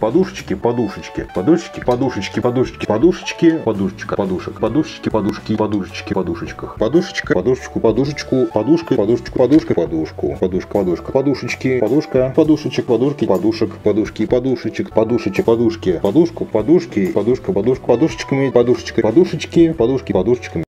Подушечки, подушечки, подушечки, подушечки, подушечки, подушечки, подушечка, подушек, подушечки, подушки, подушечки, подушечках, подушечка, подушечку, подушечку, подушка, подушечку, подушка, подушку, подушка, подушка, подушечки, подушка, подушечек, подушки, подушек, подушки, подушечек, подушечек, подушки, подушку, подушки, подушка, подушка, подушечками, подушечкой, подушечки, подушки, подушечками.